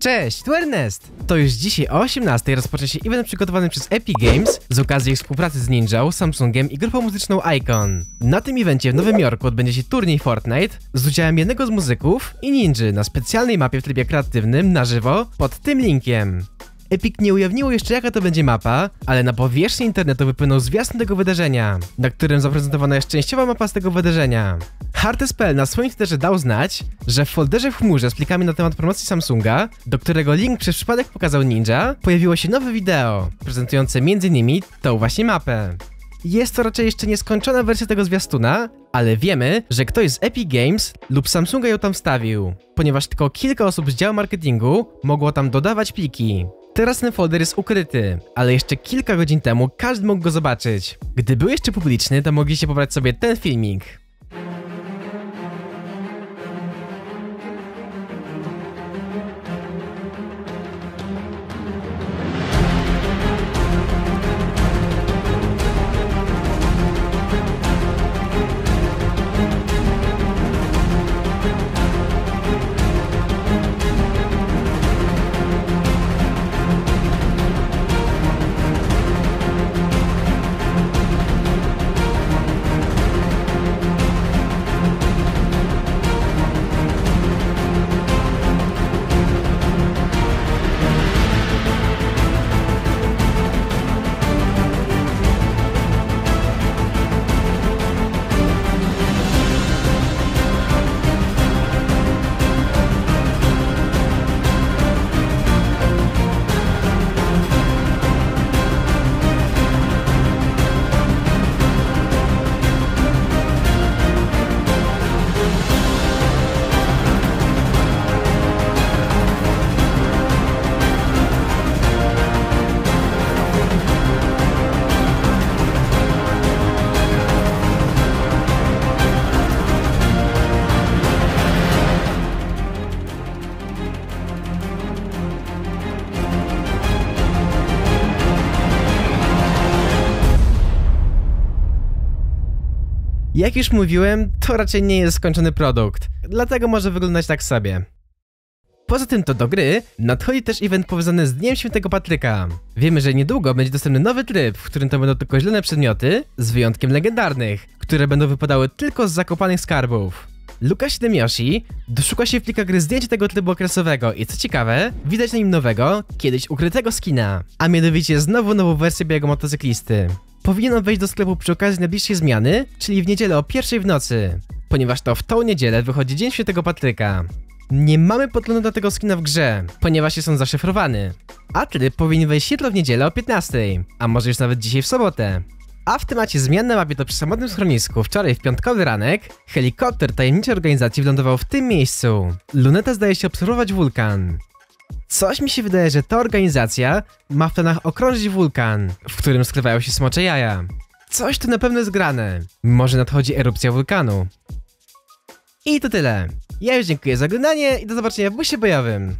Cześć, tu Ernest! To już dzisiaj o 18 rozpocznie się event przygotowany przez Epic Games z okazji ich współpracy z Ninja, Samsungiem i grupą muzyczną Icon. Na tym evencie w Nowym Jorku odbędzie się turniej Fortnite z udziałem jednego z muzyków i ninja na specjalnej mapie w trybie kreatywnym na żywo pod tym linkiem. Epic nie ujawniło jeszcze jaka to będzie mapa, ale na powierzchni internetu wypłynął zwiastun tego wydarzenia, na którym zaprezentowana jest częściowa mapa z tego wydarzenia. Hard.spl na swoim Twitterze dał znać, że w folderze w chmurze z plikami na temat promocji Samsunga, do którego link przez przypadek pokazał Ninja, pojawiło się nowe wideo, prezentujące m.in. tą właśnie mapę. Jest to raczej jeszcze nieskończona wersja tego zwiastuna, ale wiemy, że ktoś z Epic Games lub Samsunga ją tam wstawił, ponieważ tylko kilka osób z działu marketingu mogło tam dodawać pliki. Teraz ten folder jest ukryty, ale jeszcze kilka godzin temu każdy mógł go zobaczyć. Gdy był jeszcze publiczny, to mogliście pobrać sobie ten filmik. Jak już mówiłem, to raczej nie jest skończony produkt, dlatego może wyglądać tak sobie. Poza tym to do gry nadchodzi też event powiązany z Dniem Świętego Patryka. Wiemy, że niedługo będzie dostępny nowy tryb, w którym to będą tylko zielone przedmioty, z wyjątkiem legendarnych, które będą wypadały tylko z zakopanych skarbów. Luka 7 Yoshi doszuka się w plikach gry zdjęcie tego trybu okresowego i co ciekawe, widać na nim nowego, kiedyś ukrytego skina, a mianowicie znowu nową wersję białego motocyklisty. Powinien on wejść do sklepu przy okazji najbliższej zmiany, czyli w niedzielę o pierwszej w nocy, ponieważ to w tą niedzielę wychodzi Dzień Świętego Patryka. Nie mamy podglądu na tego skina w grze, ponieważ jest on zaszyfrowany. A tryb powinien wejść jutro w niedzielę o 15, a może już nawet dzisiaj w sobotę. A w temacie zmian na mapie to przy samotnym schronisku wczoraj w piątkowy ranek helikopter tajemniczej organizacji wylądował w tym miejscu. Luneta zdaje się obserwować wulkan. Coś mi się wydaje, że ta organizacja ma w planach okrążyć wulkan, w którym skrywają się smocze jaja. Coś tu na pewno jest grane. Może nadchodzi erupcja wulkanu. I to tyle. Ja już dziękuję za oglądanie i do zobaczenia w busie bojowym.